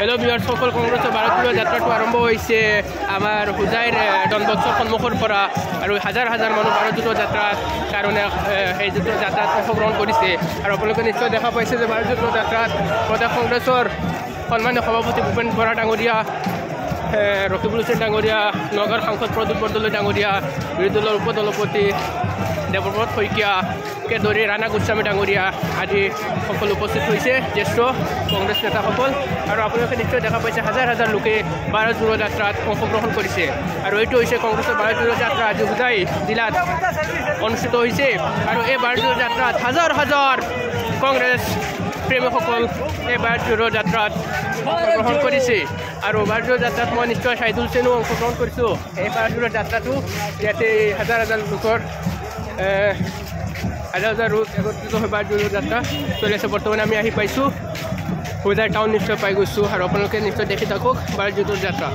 Hello Bihar সকল কংগ্ৰেছৰ ভাৰতীয় যাত্ৰাটো আৰম্ভ হৈছে আমাৰ হোজাইৰ ডনবক্সৰ সন্মুখৰ পৰা আৰু হাজাৰ হাজাৰ মানুহ ভাৰতীয় যাত্ৰাৰ কাৰণে সেই যুদ্ধ যাত্ৰাত অংশগ্ৰহণ কৰিছে। আৰু আপোনালোকে নিশ্চয় দেখা পাইছে যে ভাৰতীয় যাত্ৰাত প্ৰদেশ কংগ্ৰেছৰ সন্মানীয় সভাপতি ভূপেন বৰা ডাঙৰীয়া ৰকিবুল হুছেইন ডাঙৰীয়া নগাঁৱৰ সাংসদ প্ৰদীপ বৰদলৈ ডাঙৰীয়া বিৰোধী দলৰ উপদলপতি দেৱব্ৰত শইকীয়াকে ধৰি ৰাণা গোস্বামী ডাঙৰীয়া আদি সকলো উপস্থিত হৈছে জ্যেষ্ঠ কংগ্ৰেছ নেতাসকল। আৰু আপোনালোকে নিশ্চয় দেখা পাইছে হাজাৰ হাজাৰ লোকে ভাৰত জোড়ো যাত্ৰাত অংশগ্ৰহণ কৰিছে। আৰু এইটো হৈছে কংগ্ৰেছৰ ভাৰত জোড়ো যাত্ৰা আজি হোজাই জিলাত অনুষ্ঠিত হৈছে। আৰু এই ভাৰত জোড়ো যাত্ৰাত হাজাৰ হাজাৰ কংগ্ৰেছ প্ৰেমীসকল এই ভাৰত জোড়ো যাত্ৰাত অংশগ্ৰহণ কৰিছে। আৰু ভাৰত জোড়ো যাত্ৰাত মই নিশ্চয় চাইদুল সেনো অংশগ্ৰহণ কৰিছোঁ। এই ভাৰত জোড়ো যাত্ৰাটো ইয়াতে হাজাৰ হাজাৰ লোকৰ হাজাৰ হাজাৰ লোক একত্ৰিত ভাৰত জোড়ো যাত্ৰা চলি আছে বৰ্তমান আমি আহি পাইছোঁ হোজাই টাউন নিশ্চয় পাই গৈছোঁ আৰু আপোনালোকে নিশ্চয় দেখি থাকক ভাৰত জোড়ো যাত্ৰা